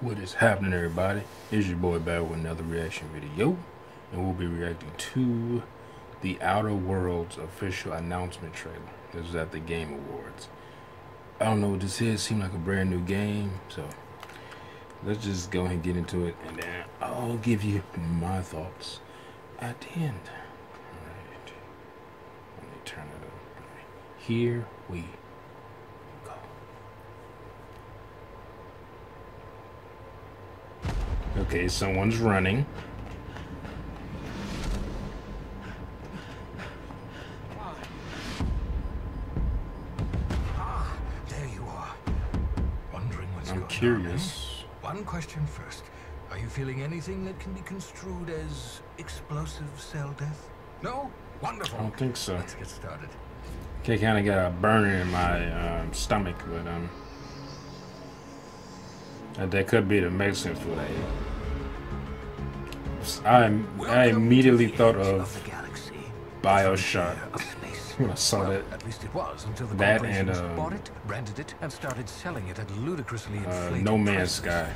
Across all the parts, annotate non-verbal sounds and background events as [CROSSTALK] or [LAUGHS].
What is happening, everybody? It's your boy back with another reaction video, and we'll be reacting to the Outer Worlds official announcement trailer. This was at the Game Awards. I don't know what this is. Seemed like a brand new game, so let's just go ahead and get into it, and then I'll give you my thoughts at the end. All right. Let me turn it up. Right. Here we Okay, someone's running. Ah, there you are. Wondering what's I'm going curious. on. eh? One question first. Are you feeling anything that can be construed as explosive cell death? No? Wonderful. I don't think so. Let's get started. Okay, kind of got a burning in my um, stomach, but um, uh, that could be the Mexican food I ate. I, I immediately thought of the galaxy. Bioshock [LAUGHS] when I saw Well, that. At least it was until the That and, um, bought it, rented it, and started selling it at ludicrously Uh, no Man's. Sky.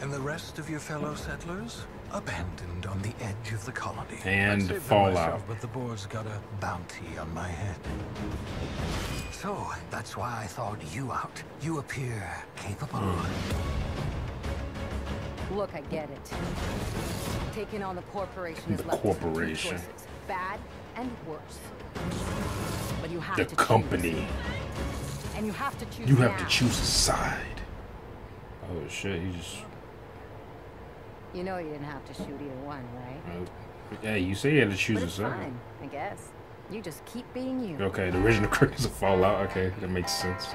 And the rest of your fellow settlers? Abandoned on the edge of the colony. And Fallout. myself, but the board's got a bounty on my head. So, that's why I thought you out. You appear capable. Look, I get it. Taking on the corporation is The left with two corporation. choices, bad and worse. But you have The to company. choose. And you have to choose You have to choose a side. Oh shit, he just. You know you didn't have to shoot either one, right? Uh, hey, you say you had to choose a side. fine, I guess. You just keep being you. Okay, the original [LAUGHS] creators of Fallout. Okay, that makes sense.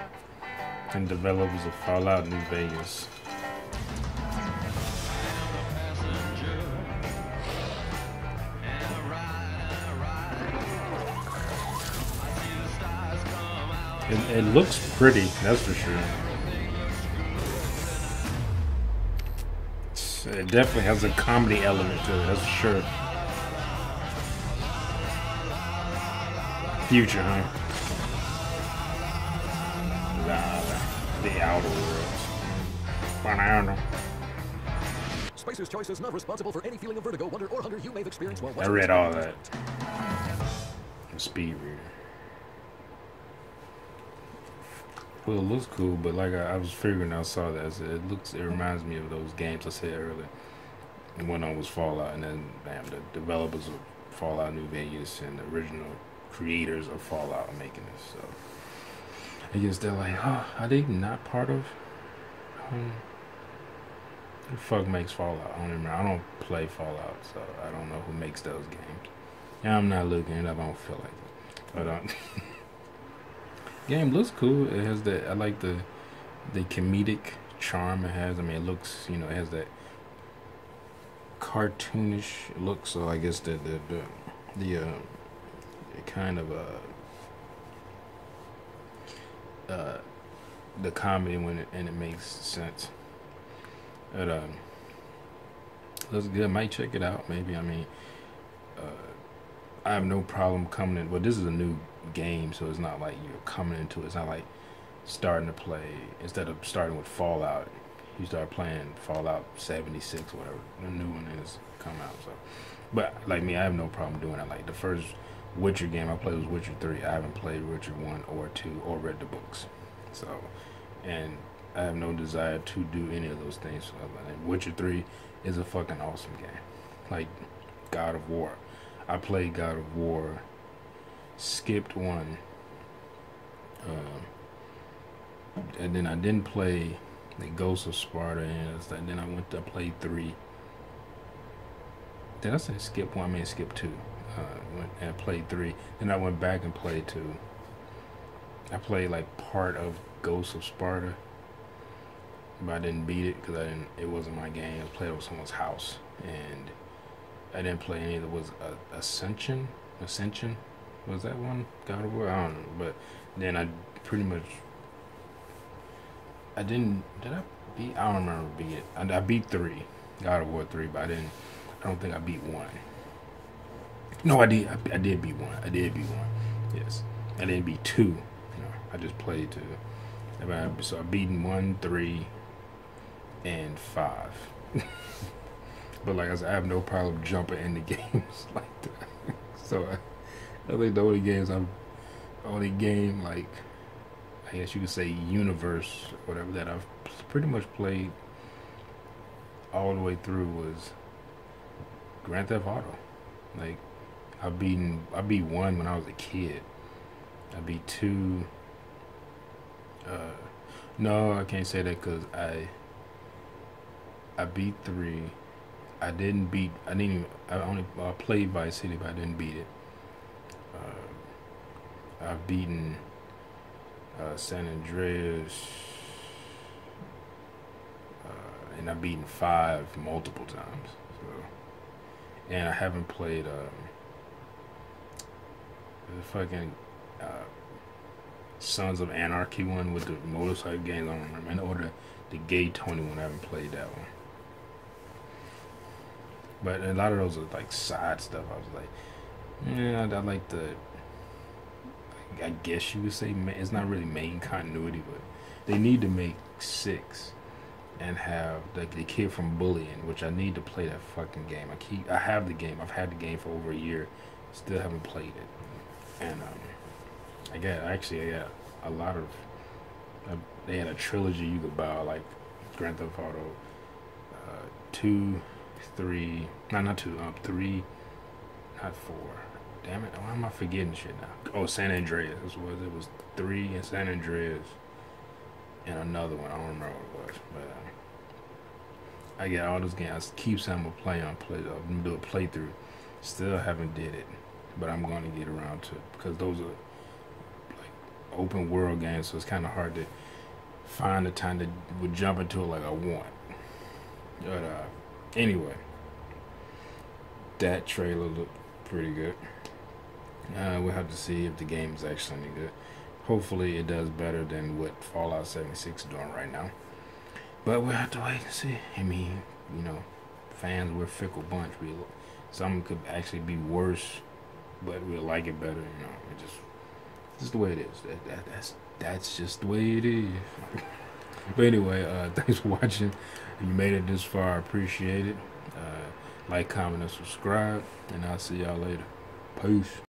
And developers of Fallout New Vegas. It, it looks pretty, that's for sure. It's- It definitely has a comedy element to it, that's for sure. Future, huh? The, the outer worlds. Banana. Spacer's Choice is not responsible for any feeling of vertigo, wonder, or hunger you may have experienced while I read all that. Speed reader. It looks cool, but like I, I was figuring, I saw that I said, it looks, it reminds me of those games I said earlier. One of them was Fallout, and then bam, the developers of Fallout New Vegas and the original creators of Fallout are making this. So I guess they're like, oh, are they not part of? Um, who fuck makes Fallout? I don't remember. I don't play Fallout, so I don't know who makes those games. Yeah, I'm not looking it up. I don't feel like it. Um, [LAUGHS] game looks cool. It has that. I like the the comedic charm it has. I mean, it looks. You know, it has that cartoonish look. So I guess the the the, the uh, kind of uh uh the comedy when it and it makes sense. It um looks good. Might check it out. Maybe. I mean. Uh, I have no problem coming in. Well, this is a new game, so it's not like you're coming into it. It's not like starting to play instead of starting with Fallout. You start playing Fallout 76, whatever the new one is come out. So, but like me, I have no problem doing it. Like the first Witcher game I played was Witcher 3. I haven't played Witcher 1 or 2 or read the books. So, and I have no desire to do any of those things. So, and Witcher 3 is a fucking awesome game. Like God of War. I played God of War, skipped one, um, and then I didn't play the Ghost of Sparta, and then I went to play three. Did I say skip one? I mean skip two. Uh, went and played three. Then I went back and played two. I played like part of Ghost of Sparta, but I didn't beat it because I didn't. It wasn't my game. I played with someone's house, and I didn't play any the was uh, Ascension. Ascension was that one God of War? I don't know, but then I pretty much I didn't. Did I beat? I don't remember beat it. I, I beat three, God of War three, but I didn't. I don't think I beat one. No, I did. I, I did beat one. I did beat one. Yes, I didn't beat two. You know, I just played two. So I beaten one, three, and five. [LAUGHS] but like I said, I have no problem jumping into [LAUGHS] games like that. so I, I think the only games I'm only game like I guess you could say universe whatever that I've pretty much played all the way through was Grand Theft Auto. Like I beaten I beat one when I was a kid. I beat two. Uh, no, I can't say that because I I beat three. I didn't beat. I didn't. Even, I only I played Vice City, but I didn't beat it. Uh, I've beaten uh, San Andreas, uh, and I've beaten five multiple times. So, and I haven't played um, the fucking uh, Sons of Anarchy one with the motorcycle. I don't remember. And or the the Gay Tony one. I haven't played that one. But a lot of those are like side stuff. I was like, yeah, I like the. I guess you would say it's not really main continuity, but they need to make six and have the, the kid from Bullying, which I need to play that fucking game. I keep I have the game. I've had the game for over a year, still haven't played it. And um, I got actually I a lot of. Uh, they had a trilogy you could buy like Grand Theft Auto uh, two, three, no, not two, um, three, not four. Damn it! Why am I forgetting shit now? Oh, San Andreas was it was three in San Andreas, and another one. I don't remember what it was, but uh, I get all those games. I keep saying I'm gonna play on play. I'm gonna do a playthrough. Still haven't did it, but I'm gonna get around to it because those are like open world games, so it's kind of hard to find the time to would jump into it like I want. But uh, anyway, that trailer looked pretty good. Uh, we'll have to see if the game is actually any good. Hopefully, it does better than what Fallout 76 is doing right now. But we'll have to wait and see. I mean, you know, fans, we're a fickle bunch. We some could actually be worse, but we'll like it better. You know, it just just the way it is. That, that that's that's just the way it is. [LAUGHS] but anyway, uh, [LAUGHS] thanks for watching. If you made it this far, I appreciate it. Uh, like, comment, and subscribe, and I'll see y'all later. Peace.